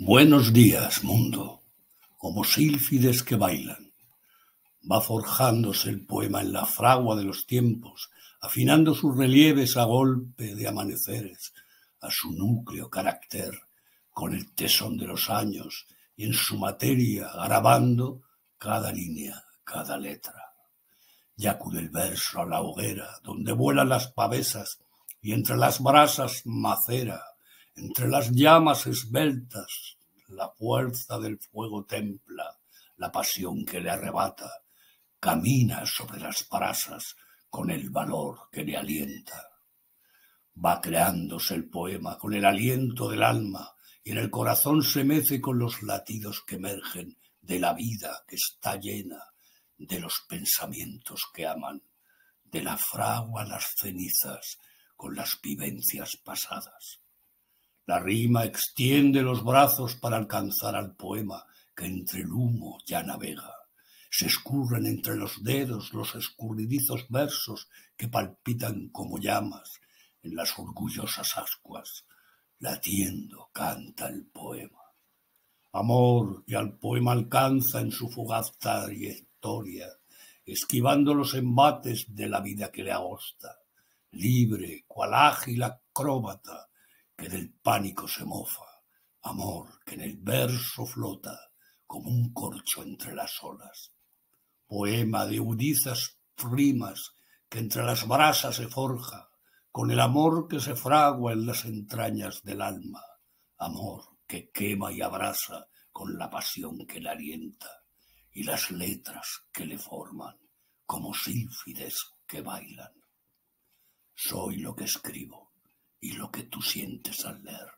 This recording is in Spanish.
Buenos días, mundo, como sílfides que bailan. Va forjándose el poema en la fragua de los tiempos, afinando sus relieves a golpe de amaneceres, a su núcleo carácter, con el tesón de los años, y en su materia grabando cada línea, cada letra. Ya acude el verso a la hoguera, donde vuelan las pavesas, y entre las brasas macera, entre las llamas esbeltas, la fuerza del fuego templa la pasión que le arrebata, camina sobre las brasas con el valor que le alienta. Va creándose el poema con el aliento del alma y en el corazón se mece con los latidos que emergen de la vida que está llena de los pensamientos que aman, de la fragua las cenizas con las vivencias pasadas. La rima extiende los brazos para alcanzar al poema que entre el humo ya navega. Se escurren entre los dedos los escurridizos versos que palpitan como llamas en las orgullosas ascuas. Latiendo canta el poema. Amor que al poema alcanza en su fugaz trayectoria, esquivando los embates de la vida que le agosta, libre, cual ágil acróbata, que del pánico se mofa, amor que en el verso flota como un corcho entre las olas, poema de udizas primas que entre las brasas se forja, con el amor que se fragua en las entrañas del alma, amor que quema y abrasa con la pasión que le alienta, y las letras que le forman como sílfides que bailan. Soy lo que escribo tú sientes al leer.